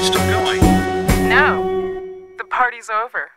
still going? No, the party's over.